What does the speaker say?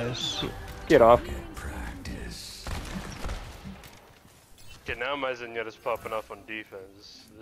guys. Get off. Okay, now my Zenyatta's popping off on defense.